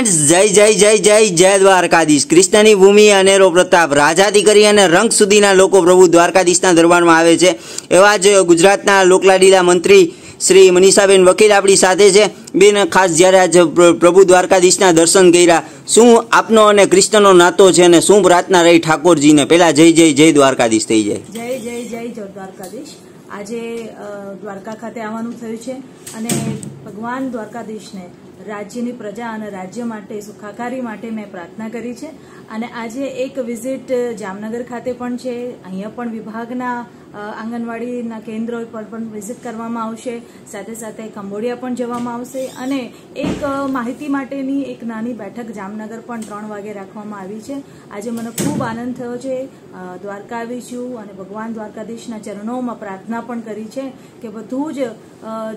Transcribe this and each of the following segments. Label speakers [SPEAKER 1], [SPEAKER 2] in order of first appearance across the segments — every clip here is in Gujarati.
[SPEAKER 1] ફ્રેન્ડ્સ, જય જય જય જય જય દ્વારકાધીશ. કૃષ્ણની ભૂમિ અનેરો પ્રતાપ રાજાથી કરી અને રંગ સુધીના લોકો પ્રભુ દ્વારકાધીશના દરબારમાં આવે છે. એવા જ ગુજરાતના લોકલાડીલા મંત્રી શ્રી મનીષાબેન વકીલ આપણી સાથે છે. બેન, ખાસ જ્યારે આજ પ્રભુ દ્વારકાધીશના દર્શન કર્યા, શું આપનો અને કૃષ્ણનો નાતો છે અને શું પ્રાર્થના રહી ઠાકોરજીને? પહેલાં જય જય જય દ્વારકાધીશ થઈ જાય.
[SPEAKER 2] જય જય જય જય દ્વારકાધીશ. આજે દ્વારકા ખાતે આવવાનું થયું છે અને ભગવાન દ્વારકાધીશને રાજ્યની પ્રજા અને રાજ્ય માટે સુખાકારી માટે મેં પ્રાર્થના કરી છે. અને આજે એક વિઝિટ જામનગર ખાતે પણ છે. અહીંયા પણ વિભાગના આંગણવાડીના કેન્દ્રો પર પણ વિઝિટ કરવામાં આવશે. સાથે સાથે કંબોડિયા પણ જવામાં આવશે. અને એક માહિતી માટેની એક નાની બેઠક જામનગર પણ ત્રણ વાગે રાખવામાં આવી છે. આજે મને ખૂબ આનંદ થયો છે. દ્વારકા આવી છું અને ભગવાન દ્વારકાધીશના ચરણોમાં પ્રાર્થના પણ કરી છે કે બધું જ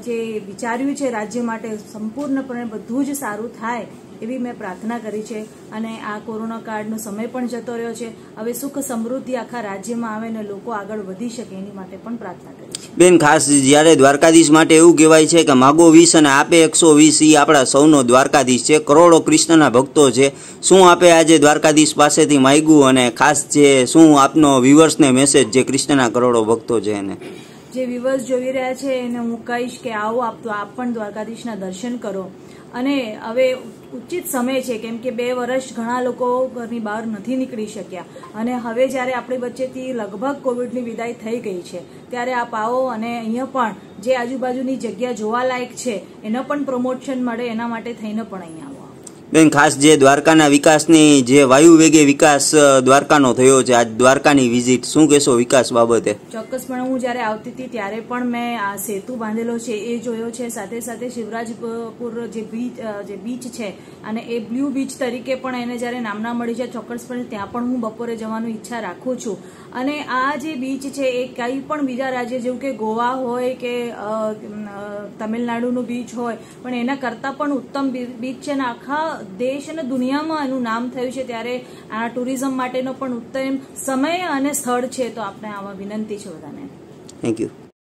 [SPEAKER 2] જે વિચાર્યું છે રાજ્ય માટે સંપૂર્ણપણે બધું જ સારું થાય એવી મેં પ્રાર્થના કરી છે અને આ કોરોના કાળનો સમય પણ જતો રહ્યો છે. હવે સુખ સમૃદ્ધિ આખા રાજ્યમાં આવે ને લોકો આગળ વધી શકે એની માટે પણ પ્રાર્થના કરી
[SPEAKER 1] બેન ખાસ જ્યારે દ્વારકાધીશ માટે એવું કહેવાય છે કે માગો વીસ અને આપે એકસો વીસ એ આપણા સૌનો દ્વારકાધીશ છે. કરોડો કૃષ્ણના ભક્તો છે. શું આપે આજે દ્વારકાધીશ પાસેથી માગ્યું અને ખાસ જે શું આપનો વ્યુઅર્સને મેસેજ જે કૃષ્ણના કરોડો ભક્તો છે એને?
[SPEAKER 2] જે વિવર્સ જોઈ રહ્યા છે એને હું કહીશ કે આવો આપ તો આપ પણ દ્વારકાધીશના દર્શન કરો. અને હવે ઉચિત સમય છે, કેમ કે બે વર્ષ ઘણા લોકો ઘરની બહાર નથી નીકળી શક્યા. અને હવે જ્યારે આપણી વચ્ચેથી લગભગ કોવિડની વિદાય થઈ ગઈ છે, ત્યારે આપ આવો અને અહીંયા પણ જે આજુબાજુની જગ્યા જોવાલાયક છે, એનો પણ પ્રમોશન મળે એના માટે થઈને પણ અહીંયા
[SPEAKER 1] બેન, ખાસ જે દ્વારકાના વિકાસની જે વાયુ વેગે વિકાસ દ્વારકાનો થયો છે, આજ દ્વારકાની વિઝિટ શું કહેશો વિકાસ બાબતે?
[SPEAKER 2] ચોક્કસપણે હું જ્યારે આવતી હતી ત્યારે પણ મેં આ સેતુ બાંધેલો છે, એ જોયો છે. સાથે સાથે શિવરાજપુર જે બીચ જે બીચ છે અને એ બ્લુ બીચ તરીકે પણ એને જ્યારે નામના મળી છે ચોક્કસપણે ત્યાં પણ હું બપોરે જવાનું ઈચ્છા રાખું છું. અને આ જે બીચ છે, એ કંઈ પણ બીજા રાજ્ય, જેવું કે ગોવા હોય કે તમિલનાડુનું બીચ હોય, પણ એના કરતાં પણ ઉત્તમ બીચ છે ને આખા દેશ અને દુનિયામાં એનું નામ થયું છે ત્યારે આ ટુરિઝમ માટેનો પણ ઉત્તમ સમય અને સ્થળ છે. તો આપણે આવા વિનંતી છે બધાને.
[SPEAKER 1] Thank you